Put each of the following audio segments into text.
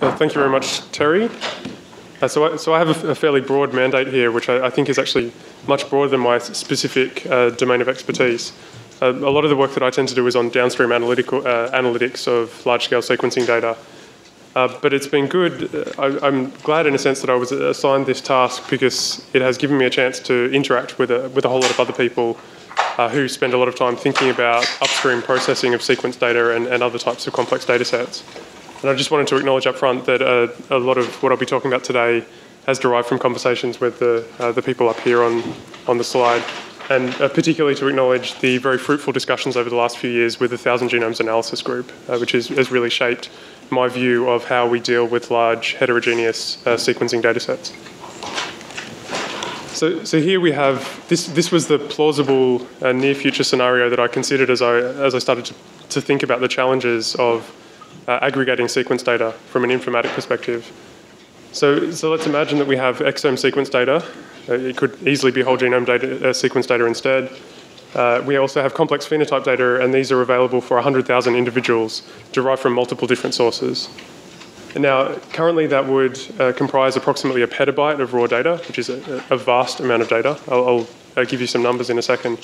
Thank you very much, Terry. Uh, so, I, so I have a, a, fairly broad mandate here, which I, I, think is actually much broader than my specific uh, domain of expertise. Uh, a lot of the work that I tend to do is on downstream analytical, uh, analytics of large-scale sequencing data. Uh, but it's been good. I, am glad, in a sense, that I was assigned this task because it has given me a chance to interact with a, with a whole lot of other people who spend a lot of time thinking about upstream processing of sequence data and, and other types of complex data sets. And I just wanted to acknowledge up front that uh, a lot of what I'll be talking about today has derived from conversations with the, uh, the people up here on, on the slide, and uh, particularly to acknowledge the very fruitful discussions over the last few years with the Thousand Genomes Analysis Group, uh, which is, has really shaped my view of how we deal with large heterogeneous uh, sequencing datasets. So, so here we have this. This was the plausible uh, near future scenario that I considered as I as I started to, to think about the challenges of uh, aggregating sequence data from an informatic perspective. So, so let's imagine that we have exome sequence data. Uh, it could easily be whole genome data, uh, sequence data instead. Uh, we also have complex phenotype data, and these are available for 100,000 individuals derived from multiple different sources. Now, currently that would uh, comprise approximately a petabyte of raw data, which is a, a vast amount of data. I'll, I'll, give you some numbers in a second.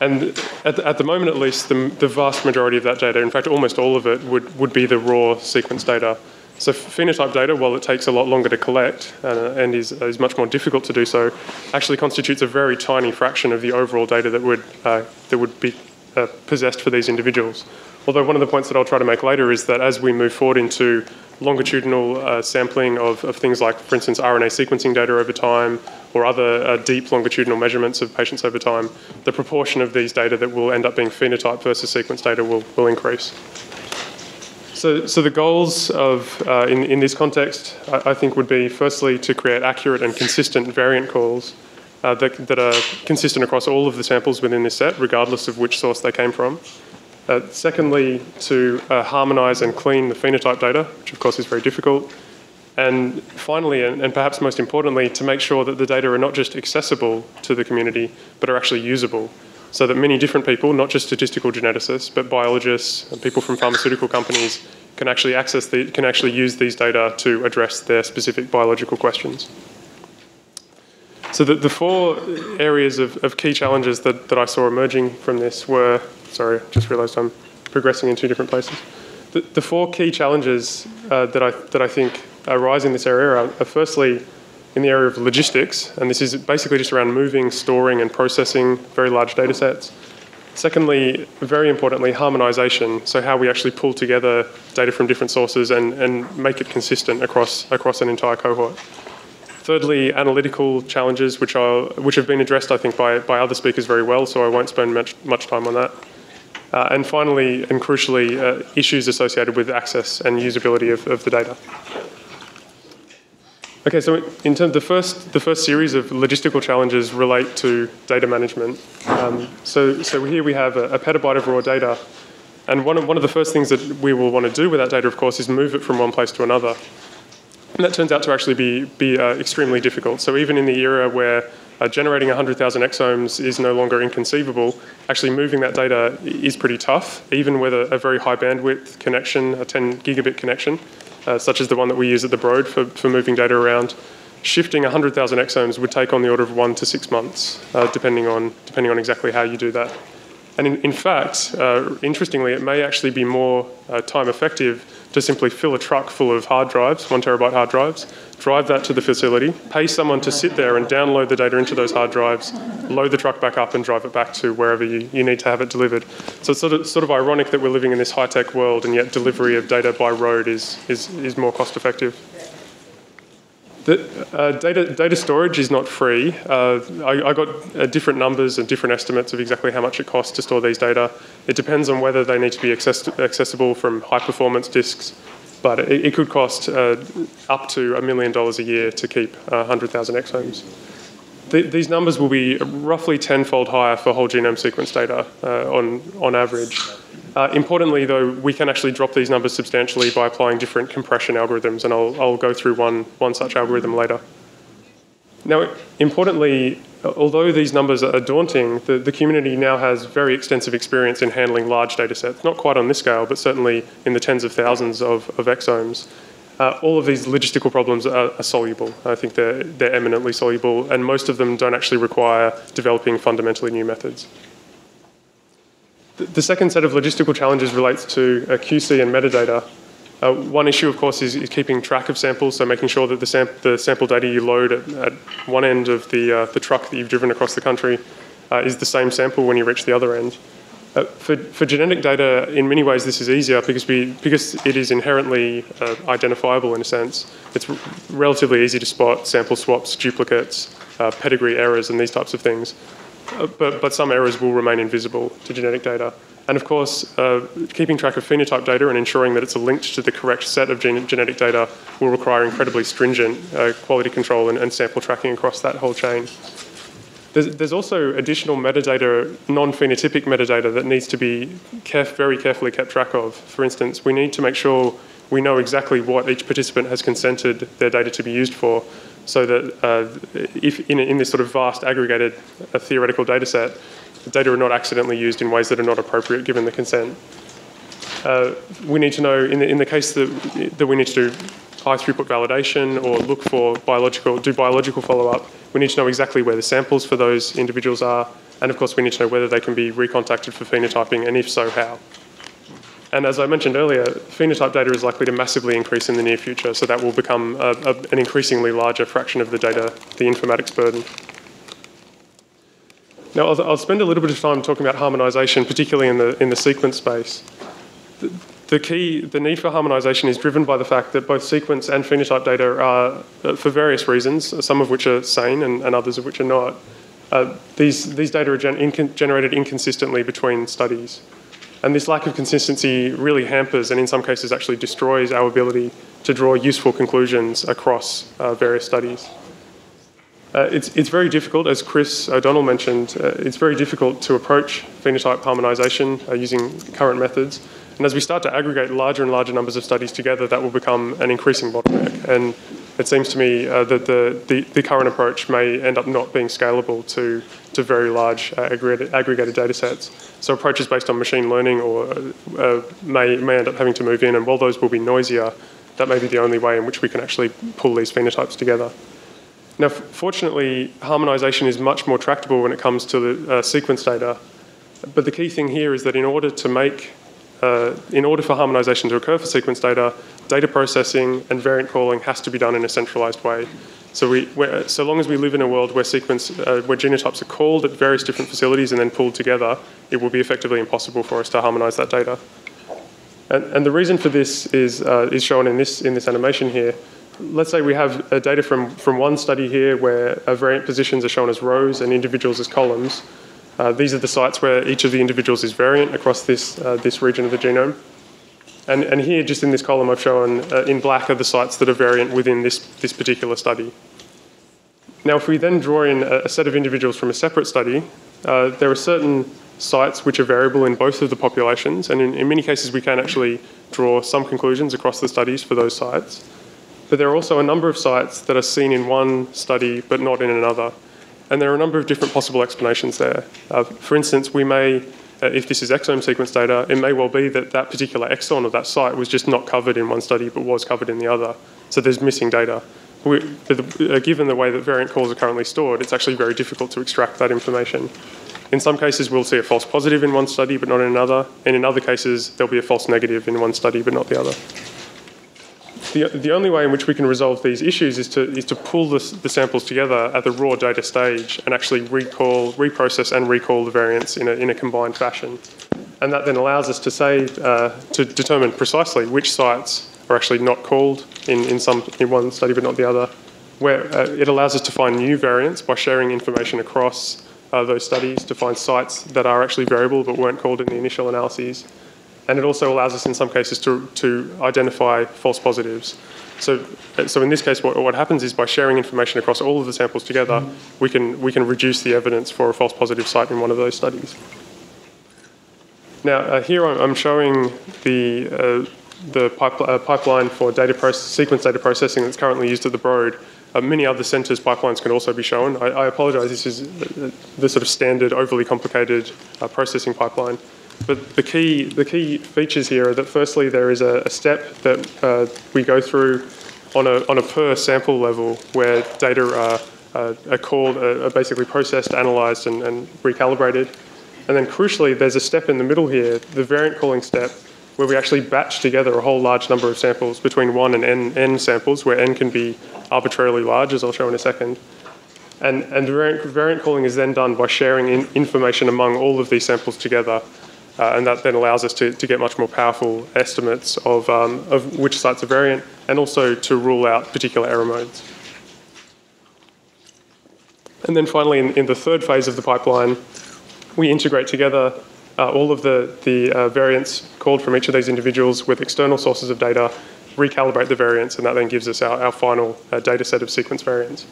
And at the, at the moment, at least, the, the, vast majority of that data, in fact, almost all of it, would, would be the raw sequence data. So phenotype data, while it takes a lot longer to collect uh, and is, is much more difficult to do so, actually constitutes a very tiny fraction of the overall data that would, uh, that would be uh, possessed for these individuals. Although one of the points that I'll try to make later is that as we move forward into longitudinal uh, sampling of, of, things like, for instance, RNA sequencing data over time or other uh, deep longitudinal measurements of patients over time, the proportion of these data that will end up being phenotype versus sequence data will, will increase. So, so the goals of, uh, in, in this context, I, I, think would be firstly to create accurate and consistent variant calls uh, that, that are consistent across all of the samples within this set, regardless of which source they came from. Uh, secondly, to uh, harmonise and clean the phenotype data, which of course is very difficult. And finally, and, perhaps most importantly, to make sure that the data are not just accessible to the community, but are actually usable. So that many different people, not just statistical geneticists, but biologists and people from pharmaceutical companies, can actually access the, can actually use these data to address their specific biological questions. So the, the four areas of, of key challenges that, that I saw emerging from this were Sorry, just realised I'm progressing in two different places. The, the four key challenges uh, that, I, that I think arise in this area are, are firstly in the area of logistics, and this is basically just around moving, storing, and processing very large data sets. Secondly, very importantly, harmonization, so how we actually pull together data from different sources and, and make it consistent across, across an entire cohort. Thirdly, analytical challenges, which, are, which have been addressed, I think, by, by other speakers very well, so I won't spend much, much time on that. Uh, and finally, and crucially, uh, issues associated with access and usability of, of the data. Okay, so in terms the first the first series of logistical challenges relate to data management. Um, so so here we have a, a, petabyte of raw data, and one of one of the first things that we will want to do with that data, of course, is move it from one place to another. And that turns out to actually be be uh, extremely difficult. So even in the era where uh, generating 100,000 exomes is no longer inconceivable. Actually, moving that data is pretty tough, even with a, a very high bandwidth connection, a 10 gigabit connection, uh, such as the one that we use at the Broad for, for moving data around. Shifting 100,000 exomes would take on the order of one to six months, uh, depending, on, depending on exactly how you do that. And in, in fact, uh, interestingly, it may actually be more uh, time effective to simply fill a truck full of hard drives, one terabyte hard drives, drive that to the facility, pay someone to sit there and download the data into those hard drives, load the truck back up and drive it back to wherever you, you need to have it delivered. So it's sort of, sort of ironic that we're living in this high tech world and yet delivery of data by road is, is, is more cost effective. The, uh, data, data storage is not free. Uh, I, I, got uh, different numbers and different estimates of exactly how much it costs to store these data. It depends on whether they need to be access accessible from high performance disks, but it, it could cost uh, up to a million dollars a year to keep 100,000 uh, exomes. The, these numbers will be roughly tenfold higher for whole genome sequence data uh, on, on average. Uh, importantly, though, we can actually drop these numbers substantially by applying different compression algorithms, and I'll, I'll go through one, one such algorithm later. Now, importantly, although these numbers are daunting, the, the community now has very extensive experience in handling large data sets, not quite on this scale, but certainly in the tens of thousands of, of exomes. Uh, all of these logistical problems are, are, soluble. I think they're, they're eminently soluble, and most of them don't actually require developing fundamentally new methods. The, second set of logistical challenges relates to uh, QC and metadata. Uh, one issue, of course, is, is, keeping track of samples, so making sure that the, sam the sample data you load at, at one end of the, uh, the truck that you've driven across the country uh, is the same sample when you reach the other end. Uh, for, for genetic data, in many ways, this is easier because, we, because it is inherently uh, identifiable in a sense. It's relatively easy to spot sample swaps, duplicates, uh, pedigree errors, and these types of things. Uh, but, but some errors will remain invisible to genetic data. And of course, uh, keeping track of phenotype data and ensuring that it's linked to the correct set of gen genetic data will require incredibly stringent uh, quality control and, and sample tracking across that whole chain. There's, there's also additional metadata, non-phenotypic metadata that needs to be caref very carefully kept track of. For instance, we need to make sure we know exactly what each participant has consented their data to be used for so that uh, if in, in, this sort of vast aggregated uh, theoretical data set, the data are not accidentally used in ways that are not appropriate given the consent. Uh, we need to know, in the, in the case that, that we need to do high throughput validation or look for biological, do biological follow-up, we need to know exactly where the samples for those individuals are, and of course we need to know whether they can be recontacted for phenotyping, and if so, how. And as I mentioned earlier, phenotype data is likely to massively increase in the near future, so that will become a, a, an increasingly larger fraction of the data, the informatics burden. Now, I'll, I'll, spend a little bit of time talking about harmonisation, particularly in the, in the sequence space. The key, the need for harmonisation is driven by the fact that both sequence and phenotype data are, uh, for various reasons, some of which are sane and, and others of which are not, uh, these, these data are gen generated inconsistently between studies. And this lack of consistency really hampers and in some cases actually destroys our ability to draw useful conclusions across uh, various studies. Uh, it's, it's very difficult, as Chris O'Donnell mentioned, uh, it's very difficult to approach phenotype harmonisation uh, using current methods. And as we start to aggregate larger and larger numbers of studies together, that will become an increasing bottleneck. And it seems to me uh, that the, the, the, current approach may end up not being scalable to, to very large uh, aggregated, aggregated data sets. So approaches based on machine learning or uh, may, may end up having to move in, and while those will be noisier, that may be the only way in which we can actually pull these phenotypes together. Now, fortunately, harmonisation is much more tractable when it comes to the uh, sequence data. But the key thing here is that in order to make, uh, in order for harmonisation to occur for sequence data, data processing and variant calling has to be done in a centralised way. So, we, so long as we live in a world where sequence, uh, where genotypes are called at various different facilities and then pulled together, it will be effectively impossible for us to harmonise that data. And, and, the reason for this is, uh, is shown in this, in this animation here let's say we have uh, data from, from one study here where uh, variant positions are shown as rows and individuals as columns. Uh, these are the sites where each of the individuals is variant across this, uh, this region of the genome. And, and here, just in this column, I've shown uh, in black are the sites that are variant within this, this particular study. Now, if we then draw in a, a set of individuals from a separate study, uh, there are certain sites which are variable in both of the populations, and in, in many cases, we can actually draw some conclusions across the studies for those sites. But there are also a number of sites that are seen in one study but not in another. And there are a number of different possible explanations there. Uh, for instance, we may, uh, if this is exome sequence data, it may well be that that particular exon of that site was just not covered in one study but was covered in the other. So there's missing data. We, uh, given the way that variant calls are currently stored, it's actually very difficult to extract that information. In some cases, we'll see a false positive in one study but not in another, and in other cases, there'll be a false negative in one study but not the other the, the only way in which we can resolve these issues is to, is to pull the samples together at the raw data stage and actually recall, reprocess and recall the variants in a, in a combined fashion. And that then allows us to say, uh, to determine precisely which sites are actually not called in, in, some, in one study but not the other, where uh, it allows us to find new variants by sharing information across uh, those studies to find sites that are actually variable but weren't called in the initial analyses and it also allows us in some cases to, to identify false positives. So, so in this case, what, what happens is by sharing information across all of the samples together, we, can, we can reduce the evidence for a false positive site in one of those studies. Now, uh, here I'm showing the, uh, the pipe, uh, pipeline for data sequence data processing that's currently used at the Broad. Uh, many other centres' pipelines can also be shown. I, I apologise, this is the, the, sort of standard overly complicated uh, processing pipeline. But the key, the key features here are that firstly, there is a, a step that uh, we go through on a, on a per sample level where data are, uh, are called, uh, are basically processed, analysed and, and recalibrated. And then crucially, there's a step in the middle here, the variant calling step, where we actually batch together a whole large number of samples between one and n, n samples, where n can be arbitrarily large, as I'll show in a second. And, and variant, variant calling is then done by sharing in information among all of these samples together. Uh, and that then allows us to, to get much more powerful estimates of, um, of which sites are variant and also to rule out particular error modes. And then finally, in, in the third phase of the pipeline, we integrate together uh, all of the, the uh, variants called from each of these individuals with external sources of data, recalibrate the variants, and that then gives us our, our final uh, data set of sequence variants.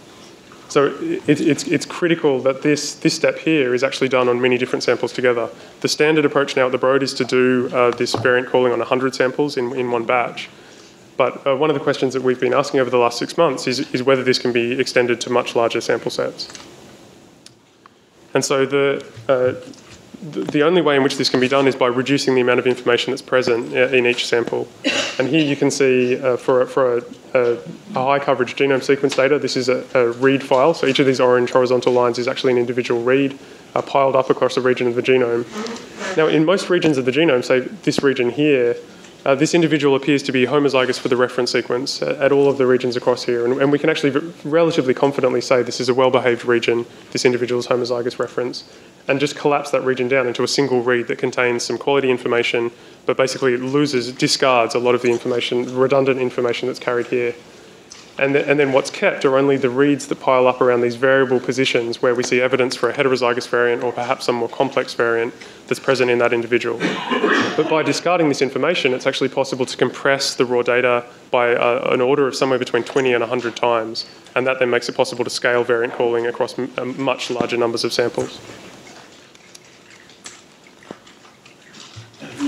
So it, it's, it's critical that this, this step here is actually done on many different samples together. The standard approach now at the Broad is to do uh, this variant calling on 100 samples in, in one batch. But uh, one of the questions that we've been asking over the last six months is, is whether this can be extended to much larger sample sets. And so the, uh, the only way in which this can be done is by reducing the amount of information that's present in each sample. And here you can see uh, for, for a, a, a, high coverage genome sequence data, this is a, a, read file. So each of these orange horizontal lines is actually an individual read uh, piled up across a region of the genome. Now, in most regions of the genome, say this region here, uh, this individual appears to be homozygous for the reference sequence at, at all of the regions across here. And, and we can actually relatively confidently say this is a well behaved region, this individual's homozygous reference and just collapse that region down into a single read that contains some quality information, but basically it loses, discards a lot of the information, redundant information that's carried here. And, the, and then what's kept are only the reads that pile up around these variable positions where we see evidence for a heterozygous variant or perhaps some more complex variant that's present in that individual. But by discarding this information, it's actually possible to compress the raw data by uh, an order of somewhere between 20 and 100 times. And that then makes it possible to scale variant calling across much larger numbers of samples.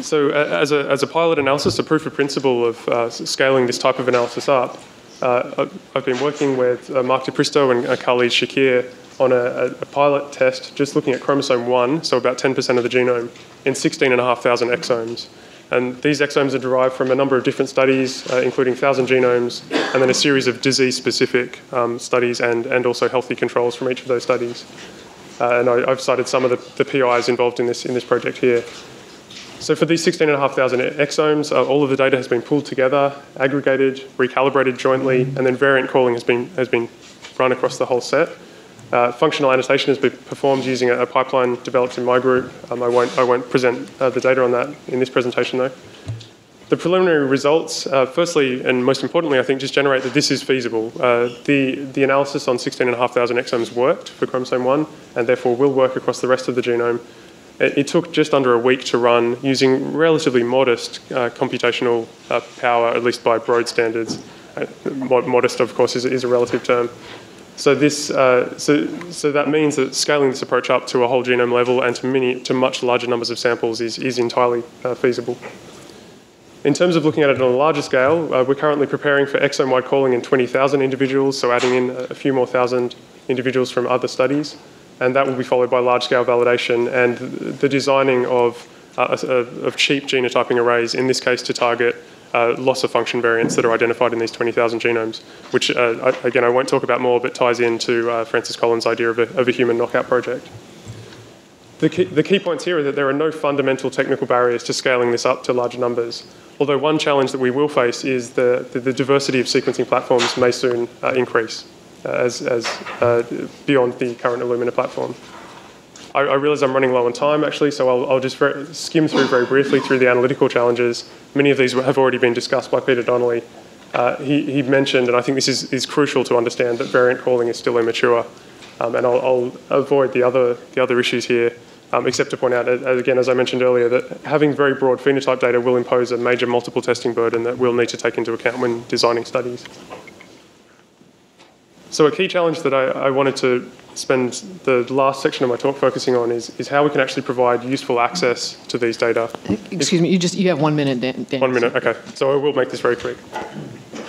So uh, as a, as a pilot analysis, a proof of principle of uh, scaling this type of analysis up, uh, I've been working with uh, Mark DePristo and uh, Khalid Shakir on a, a, pilot test just looking at chromosome 1, so about 10% of the genome, in 16,500 exomes. And these exomes are derived from a number of different studies, uh, including 1,000 genomes, and then a series of disease-specific um, studies and, and also healthy controls from each of those studies. Uh, and I, have cited some of the, the PIs involved in this, in this project here. So for these 16,500 exomes, uh, all of the data has been pulled together, aggregated, recalibrated jointly, and then variant calling has been, has been run across the whole set. Uh, functional annotation has been performed using a, a pipeline developed in my group. Um, I, won't, I won't present uh, the data on that in this presentation though. The preliminary results, uh, firstly and most importantly, I think, just generate that this is feasible. Uh, the, the analysis on 16,500 exomes worked for chromosome 1 and therefore will work across the rest of the genome. It, it took just under a week to run using relatively modest uh, computational uh, power, at least by Broad standards. Uh, modest, of course, is, is, a relative term. So this, uh, so, so that means that scaling this approach up to a whole genome level and to many, to much larger numbers of samples is, is entirely uh, feasible. In terms of looking at it on a larger scale, uh, we're currently preparing for exome-wide calling in 20,000 individuals, so adding in a few more thousand individuals from other studies and that will be followed by large-scale validation and the designing of, uh, of cheap genotyping arrays, in this case to target uh, loss of function variants that are identified in these 20,000 genomes, which, uh, again, I won't talk about more, but ties into uh, Francis Collins' idea of a, of a human knockout project. The key, the key, points here are that there are no fundamental technical barriers to scaling this up to larger numbers. Although one challenge that we will face is the, the, the diversity of sequencing platforms may soon uh, increase. As, as uh, beyond the current Illumina platform. I, I realize I'm running low on time actually, so I'll, I'll just skim through very briefly through the analytical challenges. Many of these have already been discussed by Peter Donnelly. Uh, he, he, mentioned, and I think this is, is crucial to understand, that variant calling is still immature. Um, and I'll, I'll, avoid the other, the other issues here, um, except to point out, again, as I mentioned earlier, that having very broad phenotype data will impose a major multiple testing burden that we'll need to take into account when designing studies. So a key challenge that I, I, wanted to spend the last section of my talk focusing on is, is how we can actually provide useful access to these data. Excuse if, me, you just you have one minute, Dan. Dan one minute, okay. So I will make this very quick.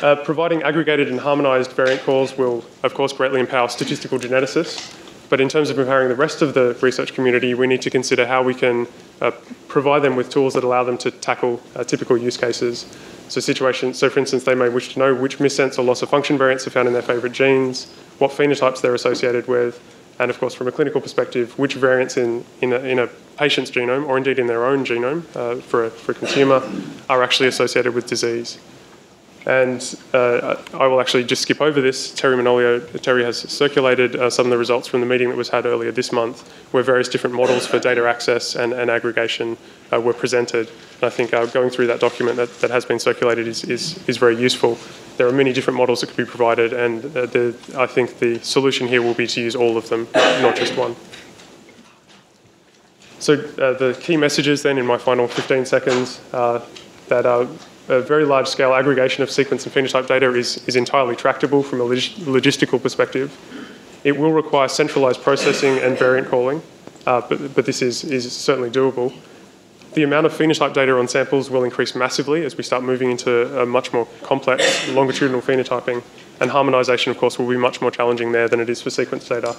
Uh, providing aggregated and harmonized variant calls will, of course, greatly empower statistical geneticists But in terms of empowering the rest of the research community, we need to consider how we can uh, provide them with tools that allow them to tackle uh, typical use cases. So situations, so for instance, they may wish to know which missense or loss of function variants are found in their favourite genes, what phenotypes they're associated with, and of course, from a clinical perspective, which variants in, in, a, in a patient's genome, or indeed in their own genome uh, for, a, for a consumer, are actually associated with disease. And uh, I will actually just skip over this. Terry Manolio, Terry has circulated uh, some of the results from the meeting that was had earlier this month, where various different models for data access and, and aggregation uh, were presented. And I think uh, going through that document that, that has been circulated is, is, is very useful. There are many different models that could be provided, and uh, the, I think the solution here will be to use all of them, not just one. So uh, the key messages then in my final 15 seconds that a very large scale aggregation of sequence and phenotype data is, is entirely tractable from a log logistical perspective. It will require centralized processing and variant calling, uh, but, but this is, is certainly doable. The amount of phenotype data on samples will increase massively as we start moving into a much more complex longitudinal phenotyping, and harmonization, of course, will be much more challenging there than it is for sequence data.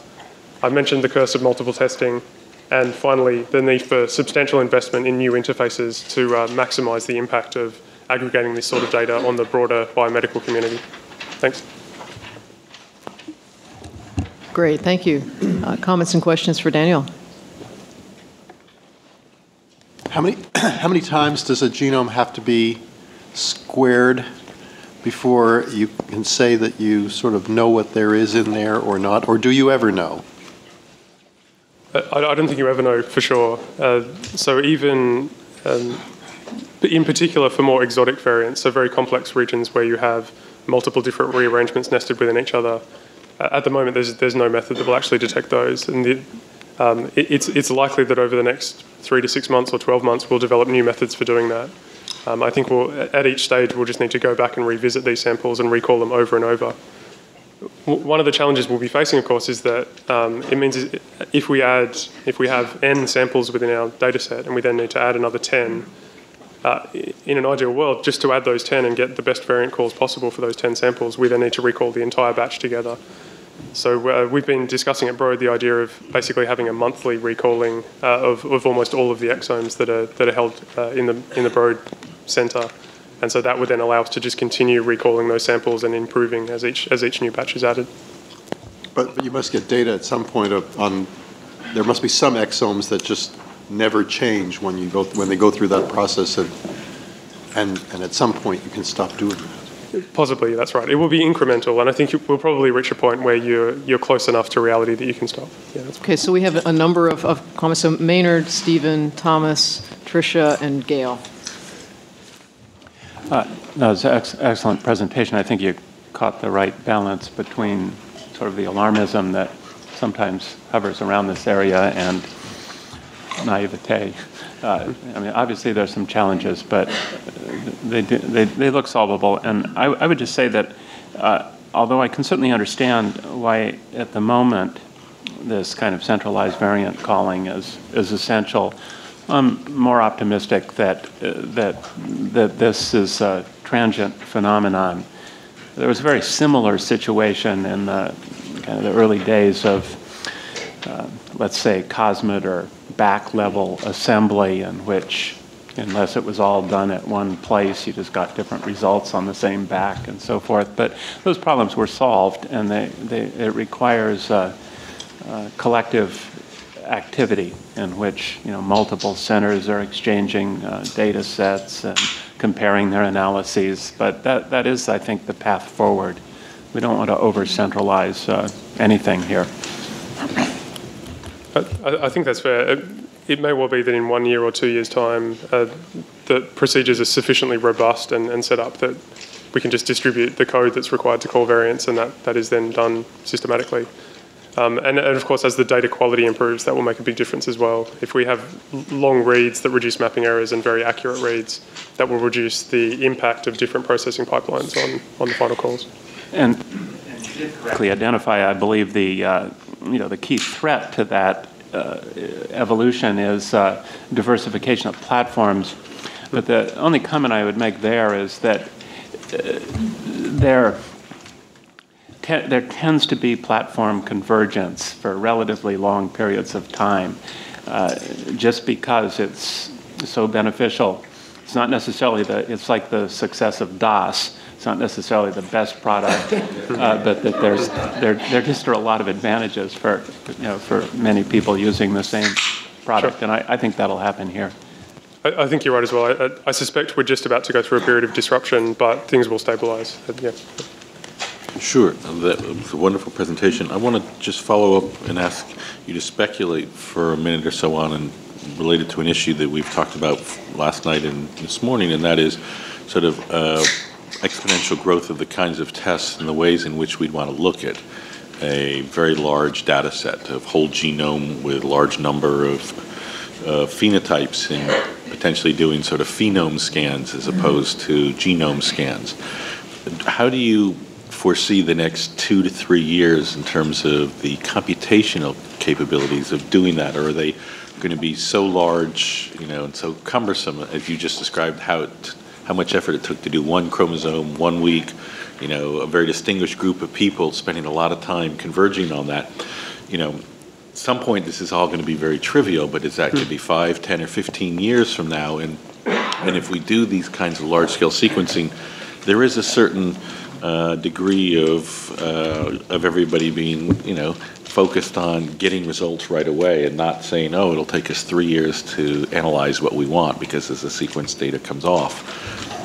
I've mentioned the curse of multiple testing, and finally, the need for substantial investment in new interfaces to uh, maximize the impact of aggregating this sort of data on the broader biomedical community. Thanks. Great, thank you. Uh, comments and questions for Daniel? How many, how many times does a genome have to be squared before you can say that you sort of know what there is in there or not? Or do you ever know? Uh, I, I don't think you ever know for sure. Uh, so even um, in particular for more exotic variants, so very complex regions where you have multiple different rearrangements nested within each other. Uh, at the moment, there's, there's no method that will actually detect those. And the, um, it, it's, it's likely that over the next three to six months or 12 months, we'll develop new methods for doing that. Um, I think we'll, at each stage, we'll just need to go back and revisit these samples and recall them over and over. One of the challenges we'll be facing, of course, is that um, it means if we add, if we have n samples within our data set and we then need to add another 10, uh, in an ideal world, just to add those 10 and get the best variant calls possible for those 10 samples, we then need to recall the entire batch together. So uh, we've been discussing at Broad the idea of basically having a monthly recalling uh, of, of almost all of the exomes that are, that are held uh, in, the, in the Broad Centre. And so that would then allow us to just continue recalling those samples and improving as each, as each new batch is added. But, but you must get data at some point of, on, there must be some exomes that just never change when you go when they go through that process and and and at some point you can stop doing that. Possibly, that's right. It will be incremental, and I think we'll probably reach a point where you're you're close enough to reality that you can stop. Yeah, okay, so we have a number of, of comments. So Maynard, Stephen, Thomas, Tricia, and Gail. Uh, that was an ex excellent presentation. I think you caught the right balance between sort of the alarmism that sometimes hovers around this area and naivete. Uh, I mean, obviously there's some challenges, but they, do, they, they look solvable. And I, I would just say that uh, although I can certainly understand why at the moment this kind of centralized variant calling is, is essential, I'm more optimistic that, uh, that, that this is a transient phenomenon. There was a very similar situation in the kind of the early days of, uh, let's say, COSMID or BAC level assembly in which unless it was all done at one place, you just got different results on the same BAC and so forth. But those problems were solved, and they, they, it requires uh, uh, collective activity in which you know multiple centers are exchanging uh, data sets and comparing their analyses. But that, that is, I think, the path forward. We don't want to over centralize uh, anything here. I, I think that's fair. It, may well be that in one year or two years' time, uh, the procedures are sufficiently robust and, and, set up that we can just distribute the code that's required to call variants, and that, that is then done systematically. Um, and, and, of course, as the data quality improves, that will make a big difference as well. If we have long reads that reduce mapping errors and very accurate reads, that will reduce the impact of different processing pipelines on, on the final calls. And correctly identify, I believe, the uh, you know, the key threat to that uh, evolution is uh, diversification of platforms. But the only comment I would make there is that uh, there, te- there tends to be platform convergence for relatively long periods of time, uh, just because it's so beneficial. It's not necessarily the, it's like the success of DOS. It's not necessarily the best product, uh, but that there's, there, there just are a lot of advantages for, you know, for many people using the same product. Sure. And I, I think that'll happen here. I, I think you're right as well. I, I, I suspect we're just about to go through a period of disruption, but things will stabilise. Yeah. Sure, that was a wonderful presentation. I want to just follow up and ask you to speculate for a minute or so on and related to an issue that we've talked about last night and this morning, and that is sort of uh, exponential growth of the kinds of tests and the ways in which we'd want to look at a very large data set of whole genome with large number of uh, phenotypes and potentially doing sort of phenome scans as opposed to genome scans. How do you foresee the next two to three years in terms of the computational capabilities of doing that? Or are they going to be so large, you know, and so cumbersome, as you just described, how it, how much effort it took to do one chromosome one week, you know, a very distinguished group of people spending a lot of time converging on that, you know, at some point this is all going to be very trivial, but is that to be five, ten, or 15 years from now? And, and if we do these kinds of large-scale sequencing, there is a certain uh, degree of, uh, of everybody being, you know, focused on getting results right away and not saying, oh, it'll take us three years to analyze what we want because as the sequence data comes off,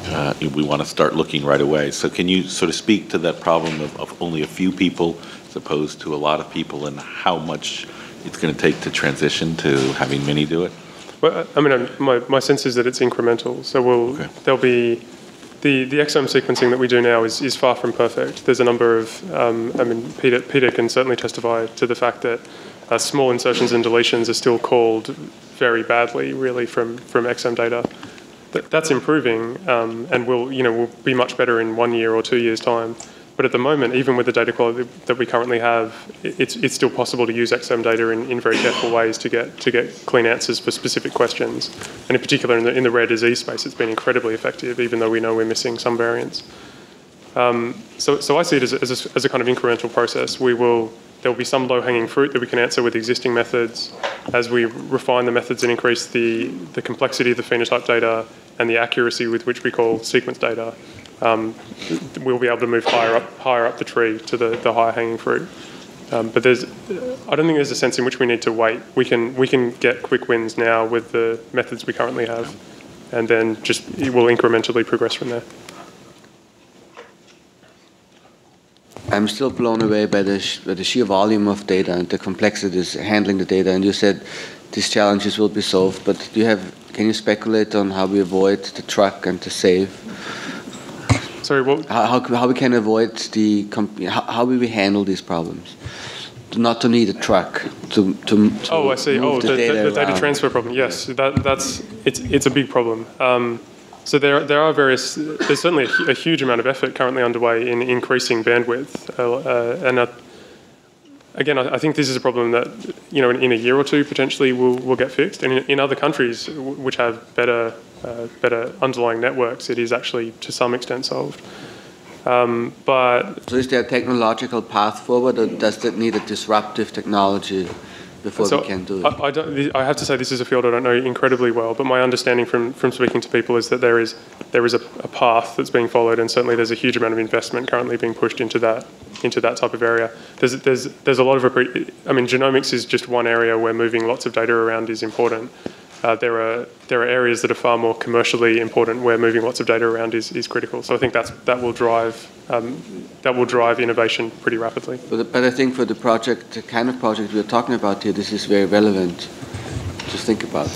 uh, we want to start looking right away. So can you sort of speak to that problem of, of only a few people as opposed to a lot of people and how much it's going to take to transition to having many do it? Well, I mean, my, my sense is that it's incremental. So we'll Okay. there'll be the, the exome sequencing that we do now is, is far from perfect. There's a number of, um, I mean, Peter, Peter can certainly testify to the fact that uh, small insertions and deletions are still called very badly, really, from, from exome data. That, that's improving, um, and will you know will be much better in one year or two years' time. But at the moment, even with the data quality that we currently have, it's, it's still possible to use exome data in, in very careful ways to get to get clean answers for specific questions. And in particular, in the, in the rare disease space, it's been incredibly effective, even though we know we're missing some variants. Um, so, so I see it as a, as, a, as a kind of incremental process. We will there will be some low-hanging fruit that we can answer with existing methods as we refine the methods and increase the, the complexity of the phenotype data and the accuracy with which we call sequence data. Um, we'll be able to move higher up, higher up the tree to the, the higher hanging fruit. Um, but there's, I don't think there's a sense in which we need to wait. We can, we can get quick wins now with the methods we currently have, and then just it will incrementally progress from there. I'm still blown away by the, by the sheer volume of data and the complexities handling the data. And you said these challenges will be solved, but do you have? Can you speculate on how we avoid the truck and the save? Sorry, what, How, how, we can avoid the comp- how, how will we handle these problems? Not to need a truck to to. to Oh, I see. move Oh, the, the, data the data transfer problem. Yes, that, that's it's it's a big problem. Um, so there there are various. There's certainly a, a huge amount of effort currently underway in increasing bandwidth, uh, uh, and uh, again, I, I think this is a problem that you know in, in a year or two potentially will will get fixed. And in, in other countries which have better uh, better underlying networks, it is actually to some extent solved. Um, but So is there a technological path forward, or does it need a disruptive technology before So we can do it? I, I, don't, I have to say this is a field I don't know incredibly well, but my understanding from, from speaking to people is that there is there is a, a path that's being followed, and certainly there's a huge amount of investment currently being pushed into that into that type of area. There's there's there's a lot of I mean genomics is just one area where moving lots of data around is important. Uh, there are there are areas that are far more commercially important where moving lots of data around is, is critical. So I think that's that will drive um, that will drive innovation pretty rapidly. But, but I think for the project, the kind of project we're talking about here, this is very relevant. Just think about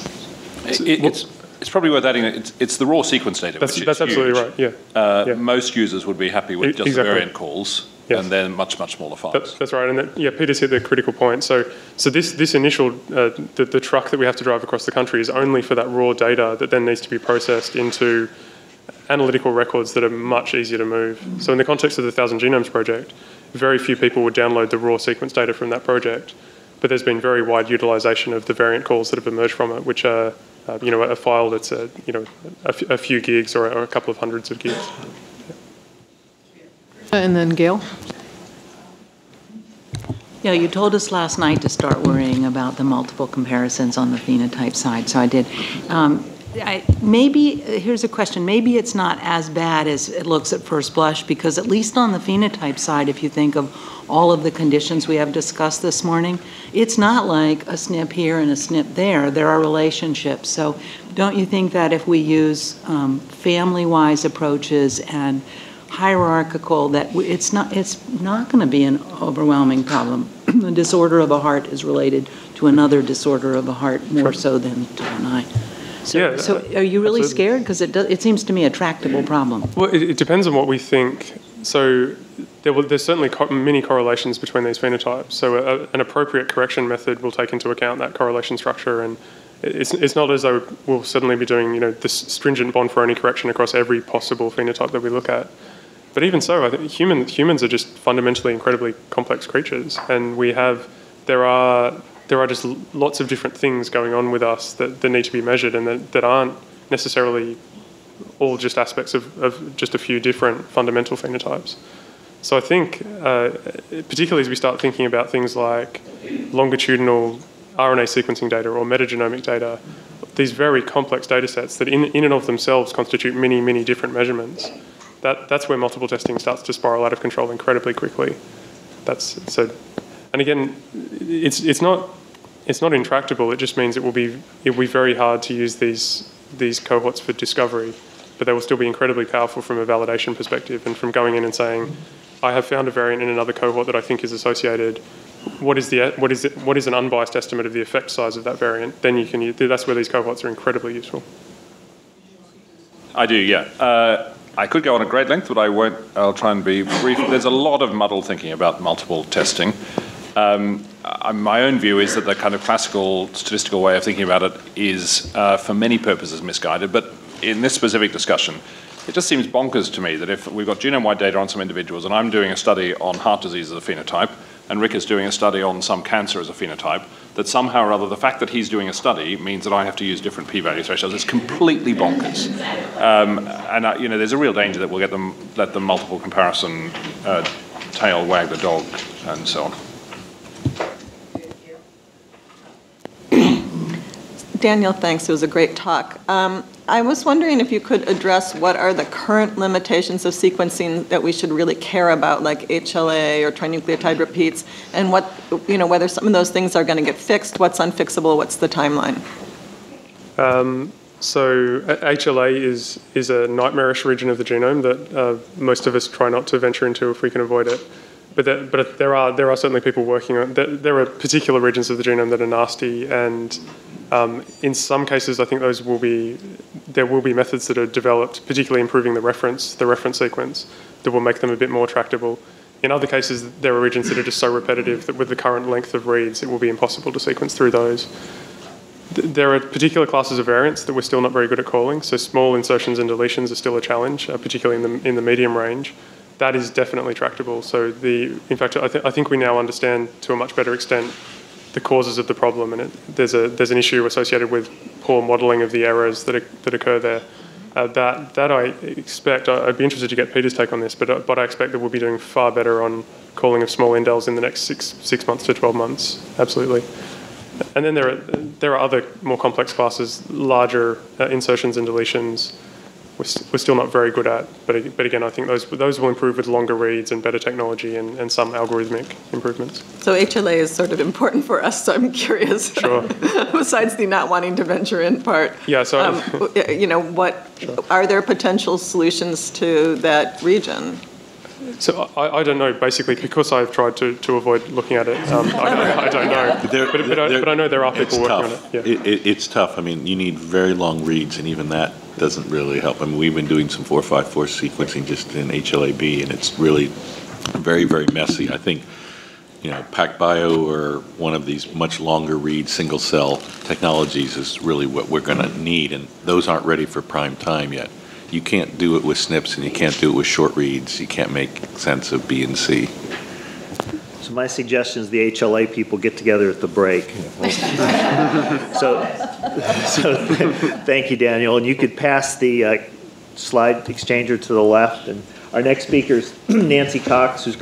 it. It, it's, it's probably worth adding, that it's, it's the raw sequence data, That's which is that's absolutely huge. right. Yeah. Uh, Yeah. Most users would be happy with just exactly. variant calls Yes. and then much, much smaller files. That, that's right, and that, yeah, Peter's hit the critical point. So, so this this initial uh, the, the truck that we have to drive across the country is only for that raw data that then needs to be processed into analytical records that are much easier to move. So, in the context of the Thousand Genomes project, very few people would download the raw sequence data from that project, but there's been very wide utilization of the variant calls that have emerged from it, which are uh, you know a file that's a you know a, f- a few gigs or a, or a couple of hundreds of gigs. And then Gail? Yeah, you told us last night to start worrying about the multiple comparisons on the phenotype side, so I did. Um, I- Maybe, here's a question, maybe it's not as bad as it looks at first blush, because at least on the phenotype side, if you think of all of the conditions we have discussed this morning, it's not like a SNP here and a SNP there, there are relationships. So don't you think that if we use um, family-wise approaches and hierarchical, that it's not, it's not going to be an overwhelming problem? A disorder of a heart is related to another disorder of a heart more so than to an eye. So, Yeah, so uh, are you really absolutely. scared? Because it does, it seems to me a tractable problem. Well, it, it depends on what we think. So there will, there's certainly co- many correlations between these phenotypes. So a, an appropriate correction method will take into account that correlation structure, and it's, it's not as though we'll suddenly be doing you know this stringent Bonferroni correction across every possible phenotype that we look at. But even so, I think human, humans are just fundamentally incredibly complex creatures, and we have there are there are just lots of different things going on with us that, that need to be measured and that, that aren't necessarily all just aspects of, of just a few different fundamental phenotypes. So I think, uh, particularly as we start thinking about things like longitudinal RNA sequencing data or metagenomic data, these very complex data sets that in, in and of themselves constitute many, many different measurements, that, that's where multiple testing starts to spiral out of control incredibly quickly. That's so, and again, it's, it's not it's not intractable. It just means it will be it will be very hard to use these these cohorts for discovery, but they will still be incredibly powerful from a validation perspective and from going in and saying, I have found a variant in another cohort that I think is associated. What is the what is it, what is an unbiased estimate of the effect size of that variant? Then you can use, that's where these cohorts are incredibly useful. I do, yeah. Uh, I could go on at great length, but I won't. I'll try and be brief. There's a lot of muddled thinking about multiple testing. Um, my own view is that the kind of classical statistical way of thinking about it is, uh, for many purposes, misguided. But in this specific discussion, it just seems bonkers to me that if we've got genome-wide data on some individuals, and I'm doing a study on heart disease as a phenotype, and Rick is doing a study on some cancer as a phenotype, that somehow or other the fact that he's doing a study means that I have to use different p-value thresholds. It's completely bonkers. Um, and uh, you know, there's a real danger that we'll get them let the multiple comparison uh, tail wag the dog and so on. Daniel, thanks. It was a great talk. Um, I was wondering if you could address what are the current limitations of sequencing that we should really care about, like HLA or trinucleotide repeats, and what, you know, whether some of those things are going to get fixed, what's unfixable, what's the timeline? So uh, HLA is is a nightmarish region of the genome that uh, most of us try not to venture into if we can avoid it. But there, but there are there are certainly people working on. There, there are particular regions of the genome that are nasty, and um, in some cases, I think those will be there will be methods that are developed, particularly improving the reference the reference sequence, that will make them a bit more tractable. In other cases, there are regions that are just so repetitive that with the current length of reads, it will be impossible to sequence through those. There are particular classes of variants that we're still not very good at calling. So small insertions and deletions are still a challenge, uh, particularly in the in the medium range. That is definitely tractable. So the in fact, I, th- I think we now understand to a much better extent the causes of the problem, and it, there's a there's an issue associated with poor modelling of the errors that oc- that occur there. Uh, that that I expect. I- I'd be interested to get Peter's take on this, but uh, but I expect that we'll be doing far better on calling of small indels in the next six six months to twelve months. Absolutely. And then there are there are other more complex classes, larger uh, insertions and deletions. We're, st- we're still not very good at, but but again, I think those those will improve with longer reads and better technology and, and some algorithmic improvements. So HLA is sort of important for us, so I'm curious. Sure. Besides the not wanting to venture in part. Yeah, so- um, You know, what, are there potential solutions to that region? So I, I don't know. Basically, because I've tried to, to avoid looking at it, um, I, I don't know. There- but, but, I, but I know there are it's people working tough. on it. Yeah. It, it, it's tough. I mean, you need very long reads, and even that doesn't really help. I mean, we've been doing some 454 sequencing just in HLA-B, and it's really very, very messy. I think, you know, PacBio or one of these much longer read single-cell technologies is really what we're going to need, and those aren't ready for prime time yet. You can't do it with SNPs, and you can't do it with short reads. You can't make sense of B and C. So my suggestion is the HLA people get together at the break. So, so thank you, Daniel. And you could pass the uh, slide exchanger to the left. And our next speaker is Nancy Cox, who's going